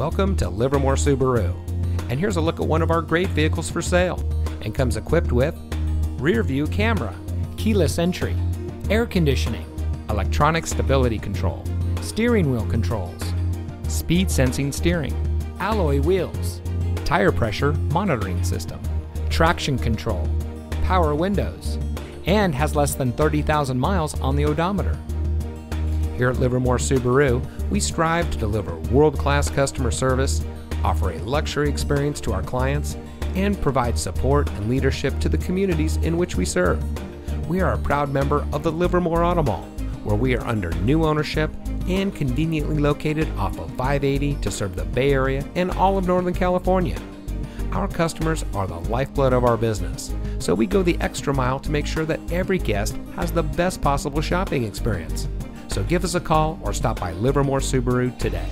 Welcome to Livermore Subaru. And here's a look at one of our great vehicles for sale and comes equipped with rear view camera, keyless entry, air conditioning, electronic stability control, steering wheel controls, speed sensing steering, alloy wheels, tire pressure monitoring system, traction control, power windows, and has less than 30,000 miles on the odometer. Here at Livermore Subaru, we strive to deliver world class customer service, offer a luxury experience to our clients, and provide support and leadership to the communities in which we serve. We are a proud member of the Livermore Auto Mall, where we are under new ownership and conveniently located off of 580 to serve the Bay Area and all of Northern California. Our customers are the lifeblood of our business, so we go the extra mile to make sure that every guest has the best possible shopping experience. So give us a call or stop by Livermore Subaru today.